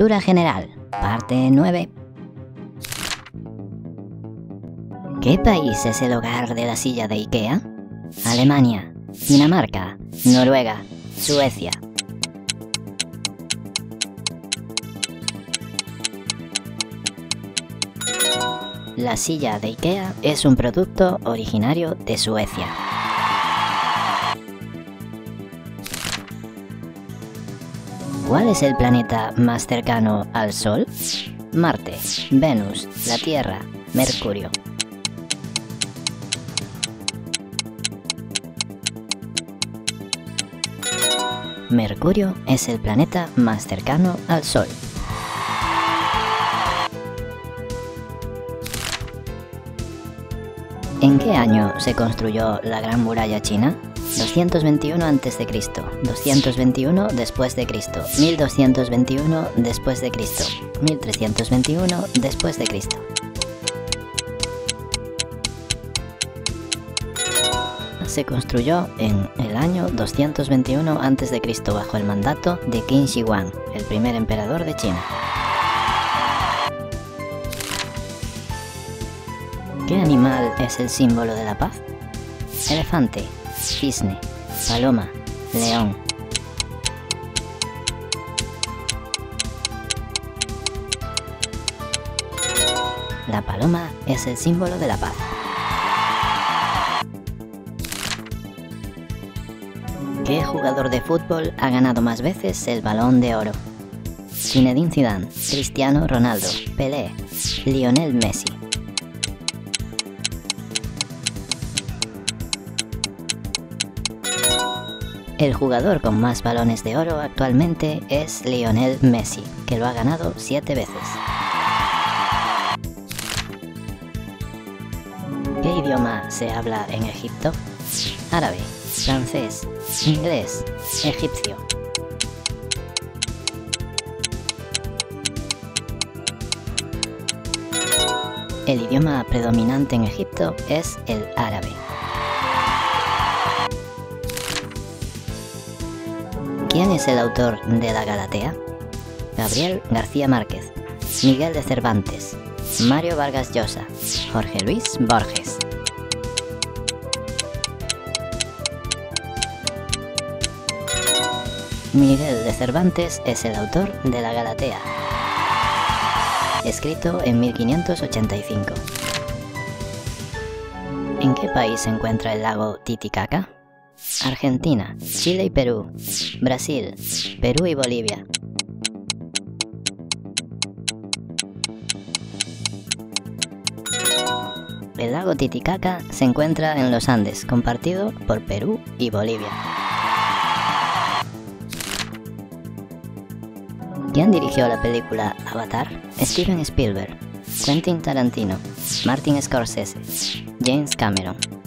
Cultura General, parte 9. ¿Qué país es el hogar de la silla de IKEA? Alemania, Dinamarca, Noruega, Suecia. La silla de IKEA es un producto originario de Suecia. ¿Cuál es el planeta más cercano al Sol? Marte, Venus, la Tierra, Mercurio. Mercurio es el planeta más cercano al Sol. ¿En qué año se construyó la Gran Muralla China? 221 a.C., 221 después de Cristo, 1221 después de Cristo, 1321 después de Cristo. Se construyó en el año 221 a.C. bajo el mandato de Qin Shi Huang, el primer emperador de China. ¿Qué animal es el símbolo de la paz? Elefante, cisne, paloma, león. La paloma es el símbolo de la paz. ¿Qué jugador de fútbol ha ganado más veces el balón de oro? Zinedine Zidane, Cristiano Ronaldo, Pelé, Lionel Messi. El jugador con más balones de oro actualmente es Lionel Messi, que lo ha ganado siete veces. ¿Qué idioma se habla en Egipto? Árabe, francés, inglés, egipcio. El idioma predominante en Egipto es el árabe. ¿Quién es el autor de la Galatea? Gabriel García Márquez, Miguel de Cervantes, Mario Vargas Llosa, Jorge Luis Borges. Miguel de Cervantes es el autor de la Galatea, escrito en 1585. ¿En qué país se encuentra el lago Titicaca? Argentina, Chile y Perú, Brasil, Perú y Bolivia. El lago Titicaca se encuentra en los Andes, compartido por Perú y Bolivia. ¿Quién dirigió la película Avatar? Steven Spielberg, Quentin Tarantino, Martin Scorsese, James Cameron.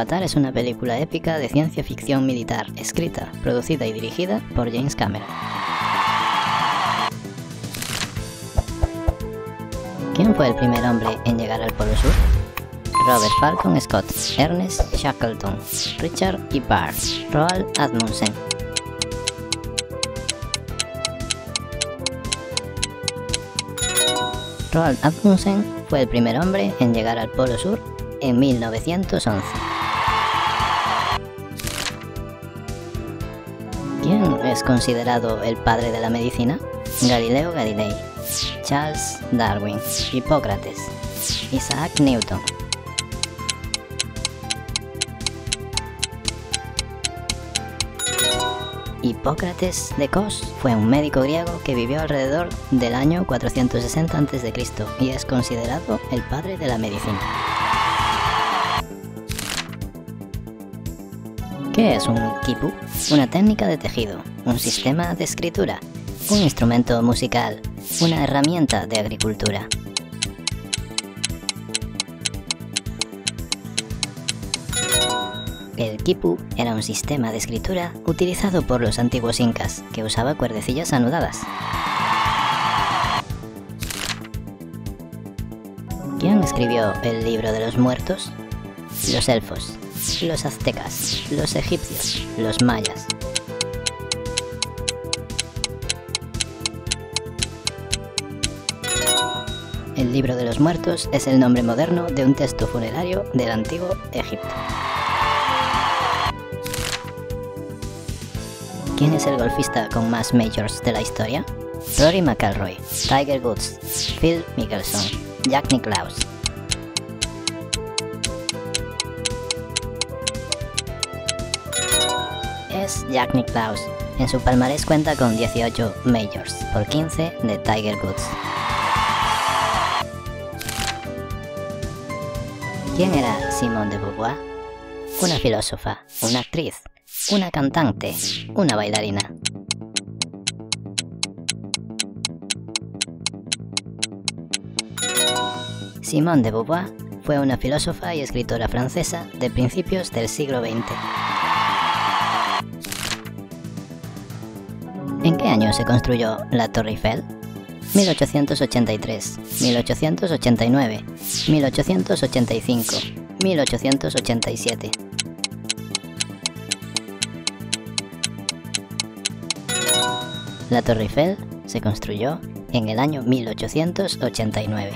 Avatar es una película épica de ciencia ficción militar, escrita, producida y dirigida por James Cameron. ¿Quién fue el primer hombre en llegar al Polo Sur? Robert Falcon Scott, Ernest Shackleton, Richard E. Barr, Roald Amundsen. Roald Amundsen fue el primer hombre en llegar al Polo Sur en 1911. ¿Quién es considerado el padre de la medicina? Galileo Galilei, Charles Darwin, Hipócrates, Isaac Newton. Hipócrates de Cos fue un médico griego que vivió alrededor del año 460 a.C. y es considerado el padre de la medicina. ¿Qué es un kipu? Una técnica de tejido, un sistema de escritura, un instrumento musical, una herramienta de agricultura. El quipu era un sistema de escritura utilizado por los antiguos incas, que usaba cuerdecillas anudadas. ¿Quién escribió el libro de los muertos? Los elfos, los aztecas, los egipcios, los mayas. El libro de los muertos es el nombre moderno de un texto funerario del antiguo Egipto. ¿Quién es el golfista con más majors de la historia? Rory McIlroy, Tiger Woods, Phil Mickelson, Jack Nicklaus. Es Jack Nicklaus. En su palmarés cuenta con 18 majors, por 15 de Tiger Woods. ¿Quién era Simone de Beauvoir? Una filósofa, una actriz, una cantante, una bailarina. Simone de Beauvoir fue una filósofa y escritora francesa de principios del siglo XX. ¿En qué año se construyó la Torre Eiffel? 1883, 1889, 1885, 1887. La Torre Eiffel se construyó en el año 1889.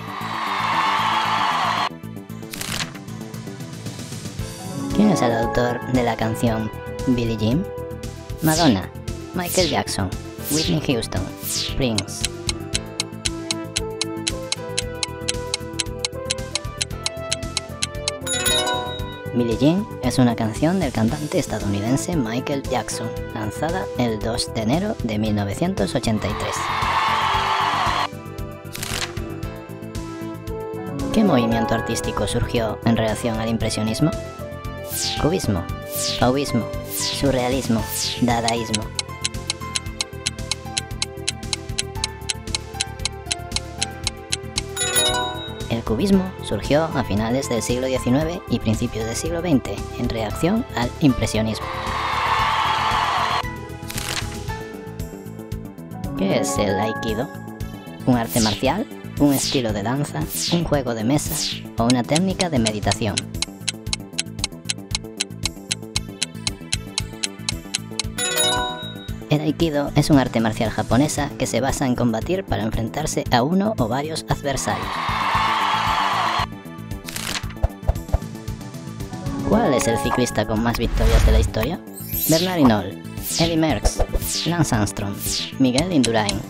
¿Quién es el autor de la canción Billie Jean? Madonna, Michael Jackson, Whitney Houston, Prince. Billie Jean es una canción del cantante estadounidense Michael Jackson, lanzada el 2 de enero de 1983. ¿Qué movimiento artístico surgió en relación al impresionismo? Cubismo, fauvismo, surrealismo, dadaísmo. Cubismo surgió a finales del siglo XIX y principios del siglo XX en reacción al impresionismo. ¿Qué es el aikido? ¿Un arte marcial? ¿Un estilo de danza? ¿Un juego de mesa? ¿O una técnica de meditación? El aikido es un arte marcial japonesa que se basa en combatir para enfrentarse a uno o varios adversarios. ¿Cuál es el ciclista con más victorias de la historia? Bernard Hinault, Eddy Merckx, Lance Armstrong, Miguel Indurain.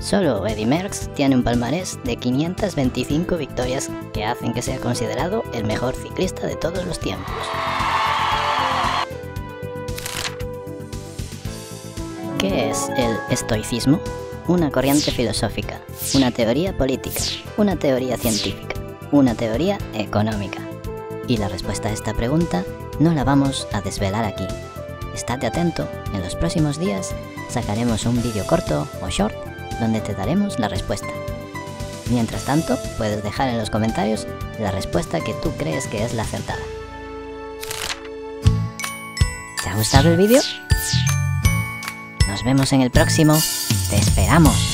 Solo Eddy Merckx tiene un palmarés de 525 victorias que hacen que sea considerado el mejor ciclista de todos los tiempos. ¿Qué es el estoicismo? Una corriente filosófica, una teoría política, una teoría científica, una teoría económica. Y la respuesta a esta pregunta no la vamos a desvelar aquí. Estate atento, en los próximos días sacaremos un vídeo corto o short donde te daremos la respuesta. Mientras tanto, puedes dejar en los comentarios la respuesta que tú crees que es la acertada. ¿Te ha gustado el vídeo? Nos vemos en el próximo. Te esperamos.